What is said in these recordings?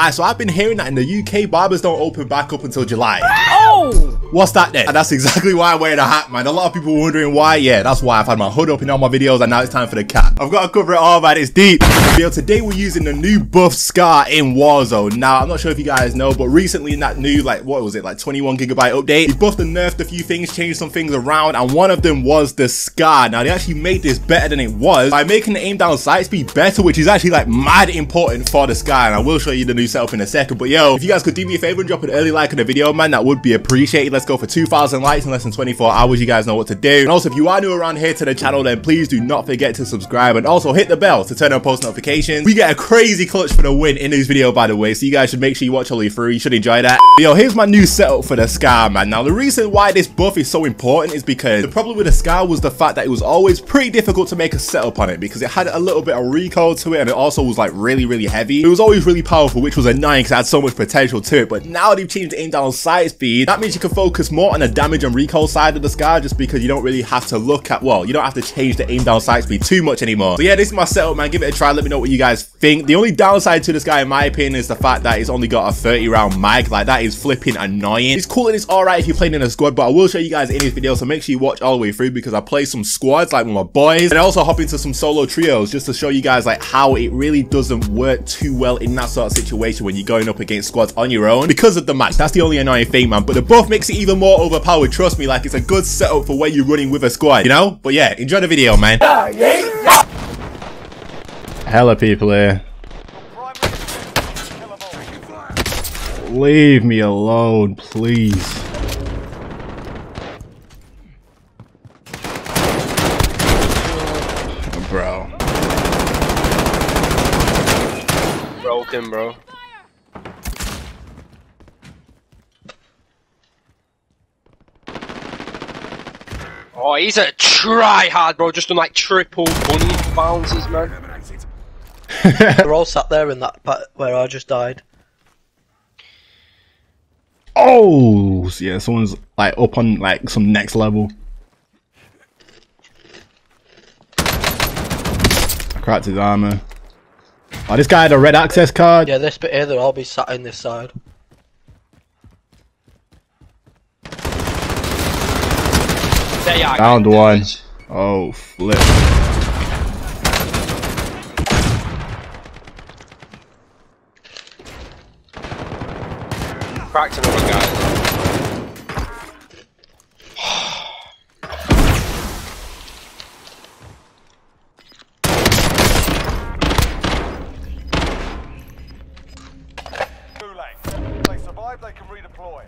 Alright, so I've been hearing that in the UK, barbers don't open back up until July. Oh! What's that then? And that's exactly why I'm wearing a hat, man. A lot of people were wondering why. Yeah, that's why I've had my hood up in all my videos and now it's time for the cap. I've got to cover it all, man. It's deep. Yo, today we're using the new buff Scar in Warzone. Now, I'm not sure if you guys know, but recently in that new, like, what was it, like 21 gigabyte update, he buffed and nerfed a few things, changed some things around, and one of them was the Scar. Now, they actually made this better than it was by making the aim down sight speed better, which is actually, like, mad important for the Scar, and I will show you the new setup in a second. But yo, if you guys could do me a favor and drop an early like on the video, man, that would be appreciated. Let's go for 2,000 likes in less than 24 hours. You guys know what to do. And also, if you are new around here to the channel, then please do not forget to subscribe and also hit the bell to turn on post notifications. We get a crazy clutch for the win in this video, by the way, so you guys should make sure you watch all the way through. You should enjoy that. But yo, here's my new setup for the Scar, man. Now, the reason why this buff is so important is because the problem with the Scar was the fact that it was always pretty difficult to make a setup on it because it had a little bit of recoil to it and it also was like really, really heavy. It was always really powerful, which was annoying because it had so much potential to it. But now they've changed the aim down sight speed. That means you can focus more on the damage and recoil side of the Scar just because you don't really have to look at, well, you don't have to change the aim down sight speed too much anymore. So yeah, this is my setup, man. Give it a try. Let me know what you guys think. The only downside to this guy, in my opinion, is the fact that it's only got a 30 round mag. Like that is flipping annoying. It's cool and it's alright if you're playing in a squad, but I will show you guys in this video. So make sure you watch all the way through because I play some squads like with my boys and I also hop into some solo trios just to show you guys like how it really doesn't work too well in that sort of situation when you're going up against squads on your own because of the match. That's the only annoying thing, man. But the buff makes it even more overpowered. Trust me, like it's a good setup for where you're running with a squad, you know? But yeah, enjoy the video, man. Hella people here. Leave me alone, please. Bro. Broken, bro. Oh, he's a try hard, bro. Just done like triple bunny bounces, man. They're all sat there in that part where I just died. Oh, yeah, someone's like up on like some next level. I cracked his armor. Oh, this guy had a red access card. Yeah, this bit here, they'll all be sat in this side. There you are. Found one. Oh, flip. Cracked another guy. Gulag. If they survive, they can redeploy.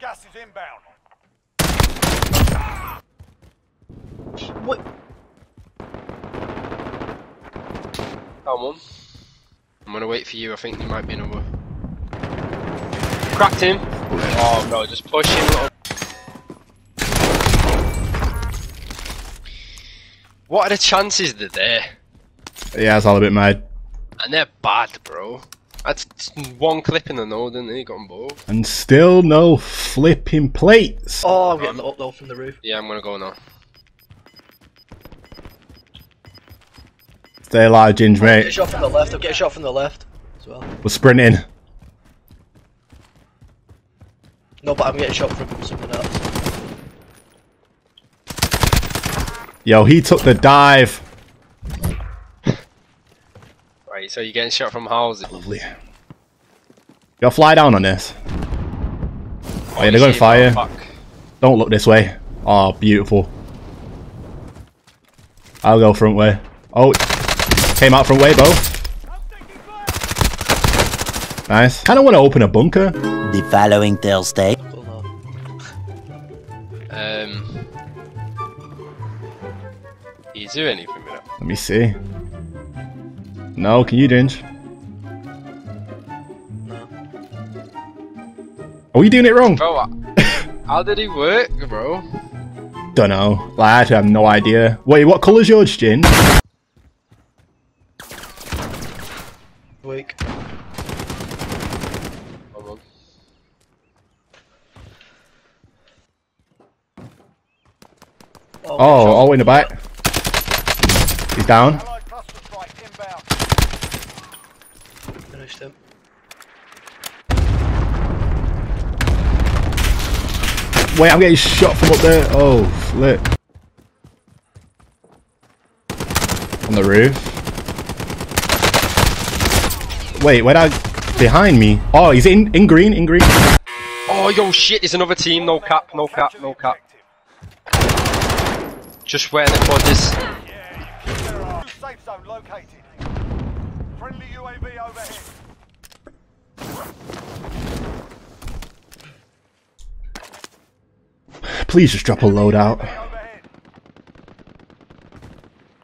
Gas is inbound. What? Come on. I'm gonna wait for you. I think there might be another. Cracked him. Oh no, just push him. Little... What are the chances that they're there? Yeah, it's all a bit mad. and they're bad, bro? That's one clip in the node, and they got them both. And still no flipping plates. Oh, I'm getting up though from the roof. Yeah, I'm gonna go now. Stay alive, Ginge, mate. Get a shot from the left. I'll get a shot from the left as well. We're sprinting. No, but I'm getting shot from something else. Yo, he took the dive. Right, so you're getting shot from houses. Lovely. Yo, fly down on this. Oh, yeah, they're going fire. oh. Don't look this way. Oh, beautiful. I'll go front way. Oh, came out from way, both. Nice. Kind of want to open a bunker. The following Thursday. Don't know. Um, you do anything with it? Let me see. No, can you, Ginge? Are you doing it wrong? Bro, how did he work, bro? Don't know. Like, I actually have no idea. Wait, what colour's yours, Ginge? Oh, oh, oh, in the back. He's down. Finished him. Wait, I'm getting shot from up there. Oh, flip. On the roof. Wait, where I... Behind me. Oh, he's in, in green, in green. Oh, yo, shit, there's another team. No cap, no cap, no cap. Just where the quad is. There are new safe zone located. Friendly UAV overhead. Please just drop a loadout. Overhead.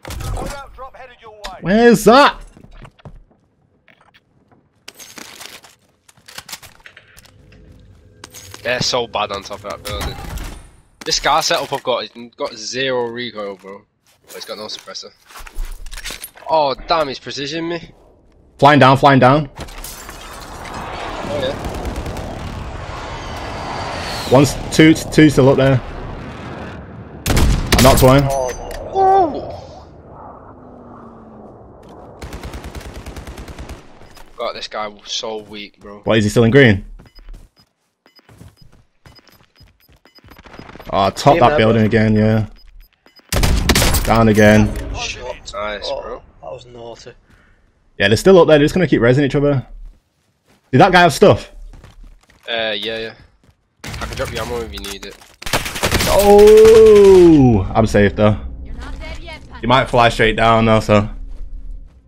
Loadout drop headed your way. Where's that? They're so bad on top of that building. This Scar setup I've got, it's got zero recoil, bro. But it's got no suppressor. Oh, damn, he's precision me. Flying down, flying down. Oh, yeah. One's two, two still up there. I knocked one. Oh. God, this guy was so weak, bro. Why is he still in green? Oh, top Team that there, building again, yeah. Down again. Shot. Nice, Oh, bro. that was naughty. Yeah, they're still up there. They're just gonna keep resing each other. Did that guy have stuff? Uh, yeah, yeah. I can drop you ammo if you need it. Oh, I'm safe though. You're not dead yet, You might fly straight down though, so.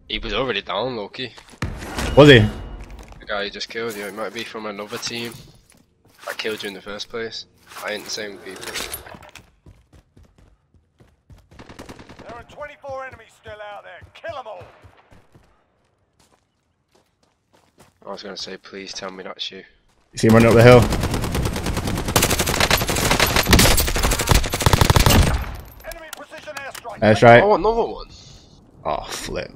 He was already down, Loki. Was he? The guy you just killed you, it might be from another team I killed you in the first place. I ain't the same people. There are 24 enemies still out there. Kill them all. I was gonna say, please tell me that's you. You see him running up the hill? Enemy precision airstrike. That's right. Oh, another one. Oh, flip.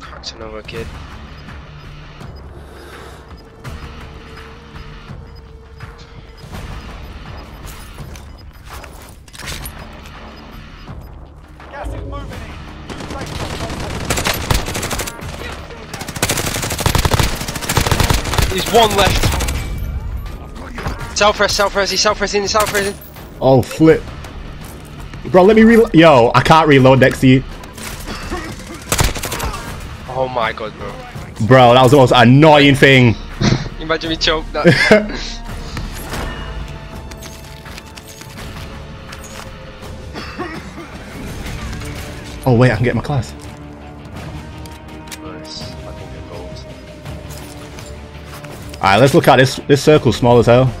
Cracked another kid. Gas is moving in. New safe zone located. There's one left. Southwest, southwest, he's southwest in, he's southwest in. Oh, flip. Bro, let me reload. Yo, I can't reload next to you. Oh my god, bro. Bro, that was the most annoying thing. Imagine me choke that. Oh, wait, I can get my class. nice. I can get gold. Alright, let's look at this. This circle's small as hell.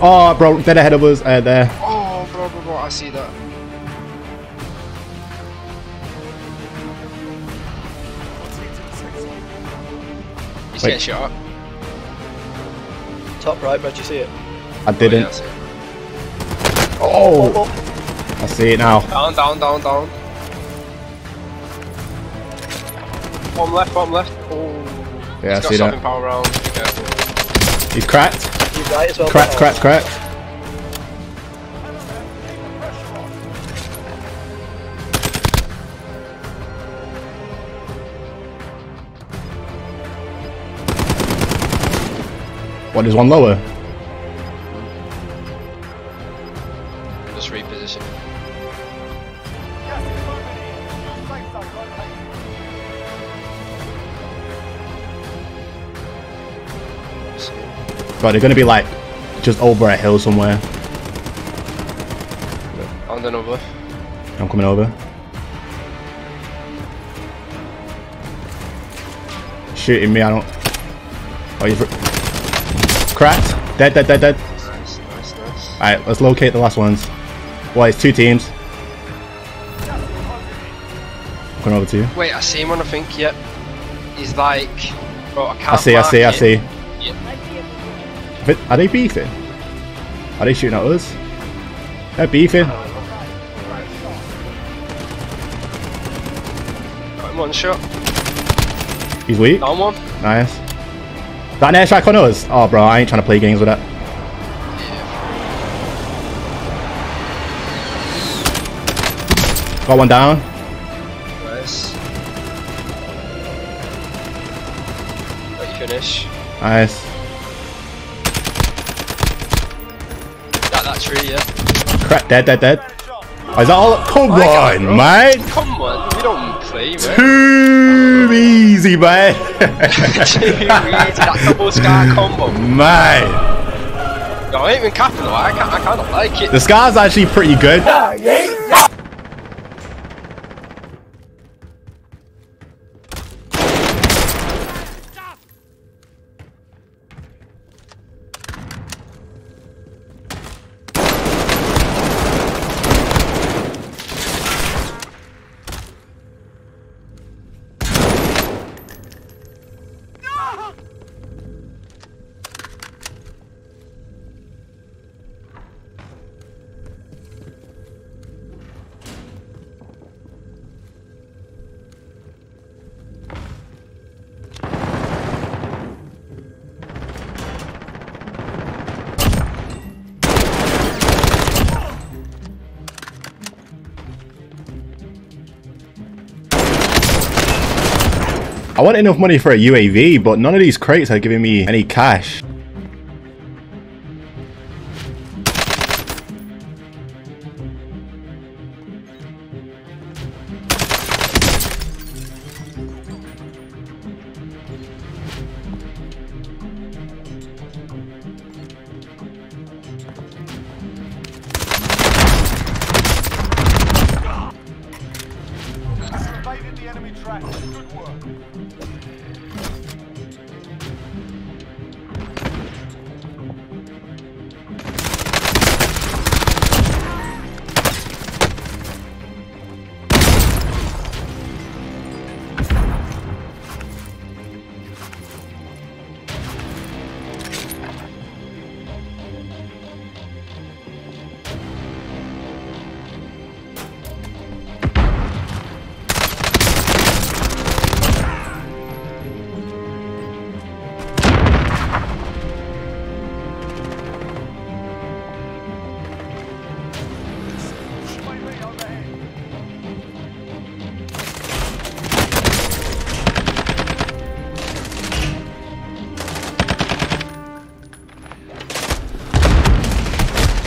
Oh, bro, dead ahead of us. Uh, there. See that. He's Wait. getting shot. Top right, where'd you see it? I Oh, didn't. yeah, I see it. Oh! oh, Oh, I see it now. Down, down, down, down. One left, one left. Oh. Yeah, I He's got see something that. power round. He's cracked. you right as well. Cracked, but- cracked, cracked. What, there's one lower? Just reposition. Gas is moving in. New safe zone located. Bro, they're gonna be like just over a hill somewhere. And another. I'm coming over. Shooting me, I don't. Oh, he's. Cracked. Dead, dead, dead, dead. Nice, nice, nice. Alright, let's locate the last ones. Well, it's two teams. I'm coming over to you. Wait, I see him on I think, yep. He's like. Bro, I can't I see, I see, I see. Yep. Are they beefing? Are they shooting at us? They're beefing. Uh, Got him one shot. He's weak. Down one. Nice. That air strike on us? Oh, bro, I ain't trying to play games with that. Got one down. Nice. Let you finish. Nice. That, that tree, yeah. Crap, dead, dead, dead. Oh, is that all? Come on, mate! Come on, you don't play, man. Too easy, man. Too easy, that double scar combo. man. No, I ain't even capping though. I can't. I kind of like it. The scar's actually pretty good. Ah, I want enough money for a UAV, but none of these crates are giving me any cash.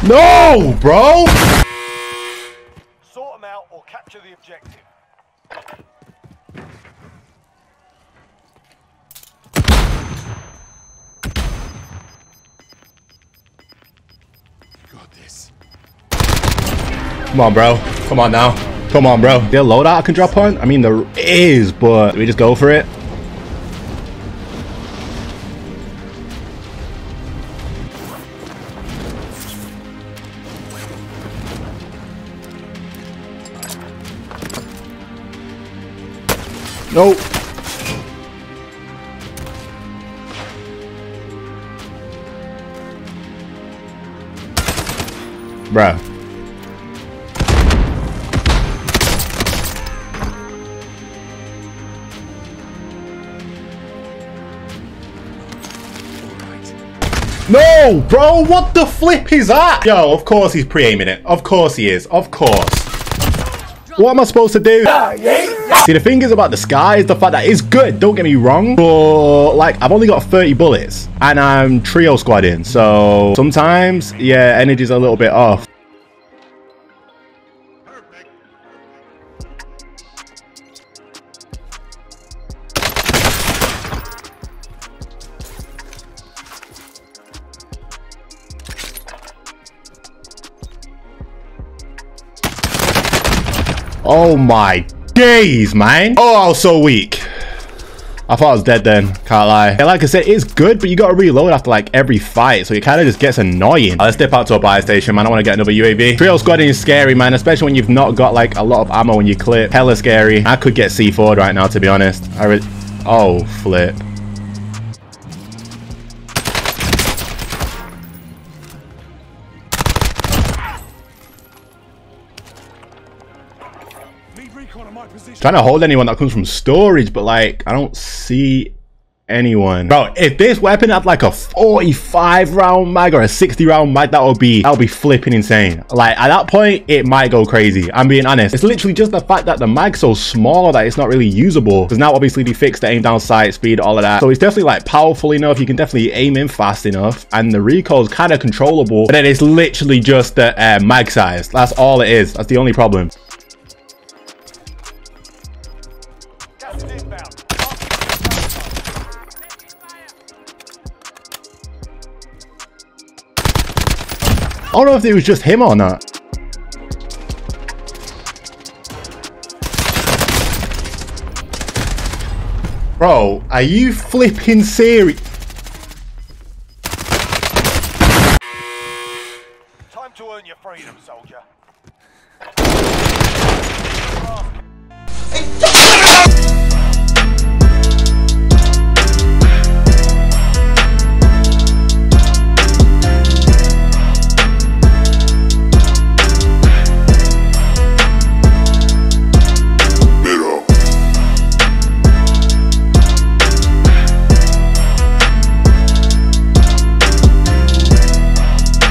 No, bro! Sort them out or capture the objective. Got this. Come on, bro. Come on now. Come on, bro. There a loadout I can drop on? I mean, there is, but we just go for it? Nope. Bruh. No, bro, what the flip is that? Yo, of course he's pre-aiming it. Of course he is. Of course. What am I supposed to do? Ah, See, the thing is about the sky is the fact that it's good, don't get me wrong, but like, I've only got 30 bullets and I'm trio squadding, so sometimes, yeah, energy's a little bit off. Oh my days, man. Oh, I was so weak. I thought I was dead then, can't lie. Yeah, like I said, it's good, but you gotta reload after like every fight, so it kind of just gets annoying. Let's step out to a buy station, man. I want to get another UAV. Trio squadding is scary, man, especially when you've not got like a lot of ammo when you clip. Hella scary. I could get C4 right now, to be honest. I really... Oh, flip. Trying to hold anyone that comes from storage, but like, I don't see anyone. Bro, if this weapon had like a 45 round mag or a 60 round mag, that would be that would be flipping insane. Like at that point, it might go crazy. I'm being honest. It's literally just the fact that the mag's so small that it's not really usable. Because now obviously they fixed the aim down sight speed, all of that. So it's definitely like powerful enough. You can definitely aim in fast enough. And the recoil is kind of controllable. But then it's literally just the uh, mag size. That's all it is. That's the only problem. I don't know if it was just him or not. Bro, are you flipping serious? Time to earn your freedom, soldier.